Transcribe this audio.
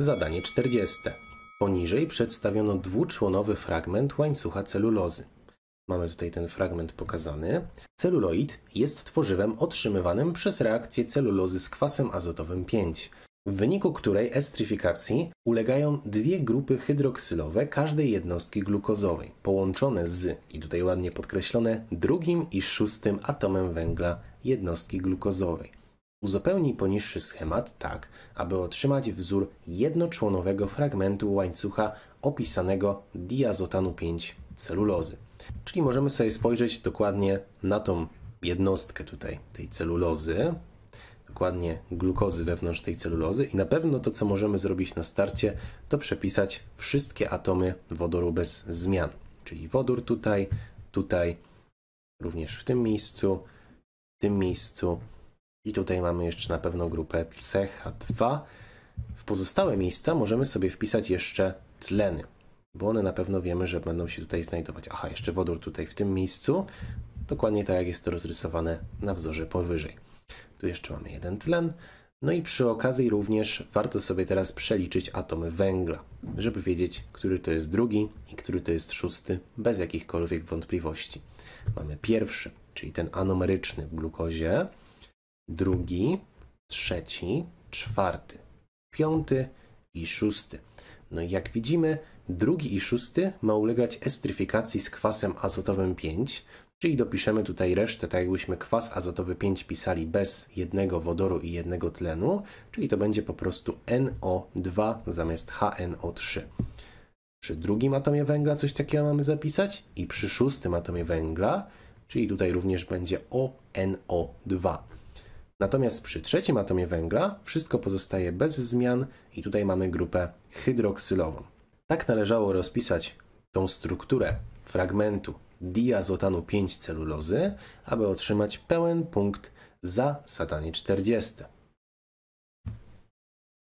Zadanie 40. Poniżej przedstawiono dwuczłonowy fragment łańcucha celulozy. Mamy tutaj ten fragment pokazany. Celuloid jest tworzywem otrzymywanym przez reakcję celulozy z kwasem azotowym 5, w wyniku której estryfikacji ulegają dwie grupy hydroksylowe każdej jednostki glukozowej, połączone z, i tutaj ładnie podkreślone, drugim i szóstym atomem węgla jednostki glukozowej. Uzupełnij poniższy schemat tak, aby otrzymać wzór jednoczłonowego fragmentu łańcucha opisanego diazotanu 5 celulozy. Czyli możemy sobie spojrzeć dokładnie na tą jednostkę tutaj tej celulozy, dokładnie glukozy wewnątrz tej celulozy i na pewno to, co możemy zrobić na starcie, to przepisać wszystkie atomy wodoru bez zmian. Czyli wodór tutaj, tutaj, również w tym miejscu, w tym miejscu i tutaj mamy jeszcze na pewno grupę CH2. W pozostałe miejsca możemy sobie wpisać jeszcze tleny, bo one na pewno wiemy, że będą się tutaj znajdować. Aha, jeszcze wodór tutaj w tym miejscu, dokładnie tak jak jest to rozrysowane na wzorze powyżej. Tu jeszcze mamy jeden tlen. No i przy okazji również warto sobie teraz przeliczyć atomy węgla, żeby wiedzieć, który to jest drugi i który to jest szósty, bez jakichkolwiek wątpliwości. Mamy pierwszy, czyli ten anomeryczny w glukozie, drugi, trzeci, czwarty, piąty i szósty. No i jak widzimy, drugi i szósty ma ulegać estryfikacji z kwasem azotowym 5, czyli dopiszemy tutaj resztę, tak jakbyśmy kwas azotowy 5 pisali bez jednego wodoru i jednego tlenu, czyli to będzie po prostu NO2 zamiast HNO3. Przy drugim atomie węgla coś takiego mamy zapisać i przy szóstym atomie węgla, czyli tutaj również będzie ONO2. Natomiast przy trzecim atomie węgla wszystko pozostaje bez zmian i tutaj mamy grupę hydroksylową. Tak należało rozpisać tą strukturę fragmentu diazotanu 5 celulozy, aby otrzymać pełen punkt za zadanie 40.